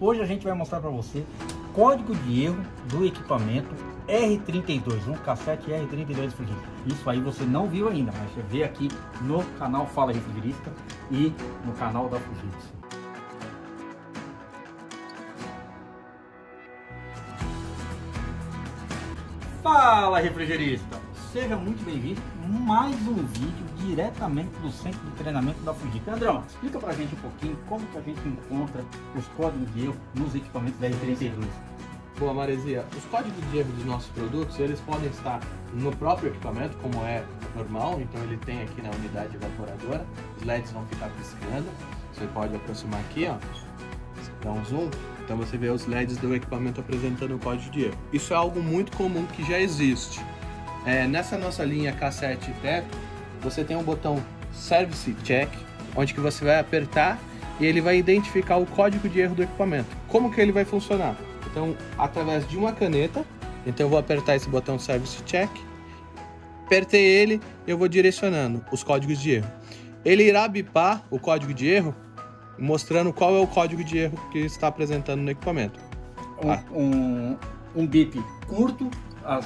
Hoje a gente vai mostrar para você código de erro do equipamento R32, um cassete R32 Fujitsu. Isso aí você não viu ainda, mas você vê aqui no canal Fala Refrigerista e no canal da Fujitsu. Fala refrigerista! Seja muito bem-vindo mais um vídeo diretamente do centro de treinamento da Fujitsu. Andrão, explica pra gente um pouquinho como que a gente encontra os códigos de erro nos equipamentos da R32. Boa, Maresia. Os códigos de erro dos nossos produtos, eles podem estar no próprio equipamento, como é normal, então ele tem aqui na unidade evaporadora, os LEDs vão ficar piscando, você pode aproximar aqui, ó, dar um zoom, então você vê os LEDs do equipamento apresentando o código de erro. Isso é algo muito comum que já existe. É, nessa nossa linha K7 teto, você tem um botão Service Check, onde que você vai apertar e ele vai identificar o código de erro do equipamento. Como que ele vai funcionar? Então, através de uma caneta, então eu vou apertar esse botão Service Check, apertei ele, eu vou direcionando os códigos de erro. Ele irá bipar o código de erro, mostrando qual é o código de erro que está apresentando no equipamento. Um, ah. um, um bip curto as,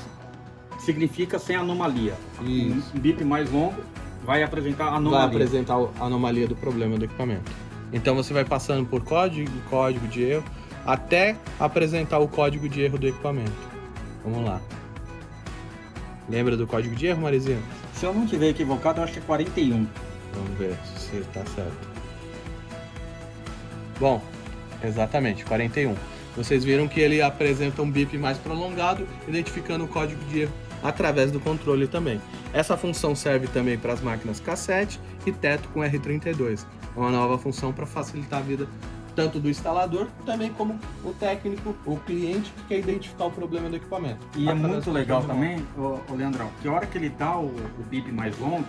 significa sem anomalia. Isso. Um bip mais longo vai apresentar a anomalia. Vai apresentar a anomalia do problema do equipamento. Então você vai passando por código, código de erro, até apresentar o código de erro do equipamento. Vamos lá. Lembra do código de erro, Marizinha? Se eu não estiver equivocado, eu acho que é 41. Vamos ver se está certo. Bom, exatamente, 41. Vocês viram que ele apresenta um bip mais prolongado, identificando o código de erro através do controle também. Essa função serve também para as máquinas cassete e teto com R32. É uma nova função para facilitar a vida tanto do instalador, também como o técnico, o cliente que quer identificar o problema do equipamento. E é muito legal também, o, o Leandrão, que a hora que ele dá o, o bip mais longo,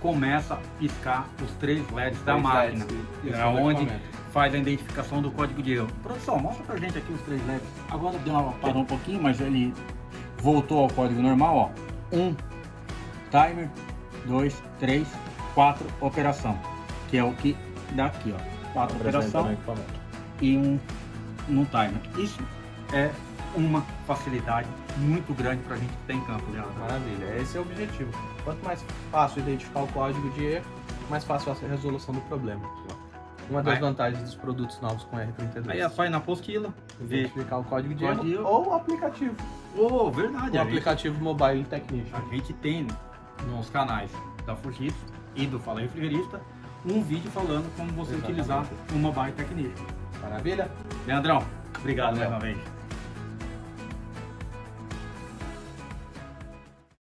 começa a piscar os três LEDs da máquina, LEDs, é onde faz a identificação do código de erro. Produção, mostra pra gente aqui os três LEDs. Agora deu uma parou um pouquinho, mas ele voltou ao código normal, ó. Um, timer, dois, três, quatro, operação, que é o que dá aqui, ó quatro operação e um, um timer. Isso é uma facilidade muito grande para a gente ter em campo, Leandro. Maravilha, esse é o objetivo. Quanto mais fácil identificar o código de erro, mais fácil a resolução do problema. Uma das Vai. vantagens dos produtos novos com R32. Aí é só ir na apostila, verificar o código de erro ou o aplicativo. Oh, verdade. O aplicativo gente, Mobile Technician. A gente tem nos canais da Fujitsu e do Fala Refrigerista um vídeo falando como você Exatamente. utilizar o Mobile Technician. Maravilha? Leandrão, obrigado Valeu. mais uma vez.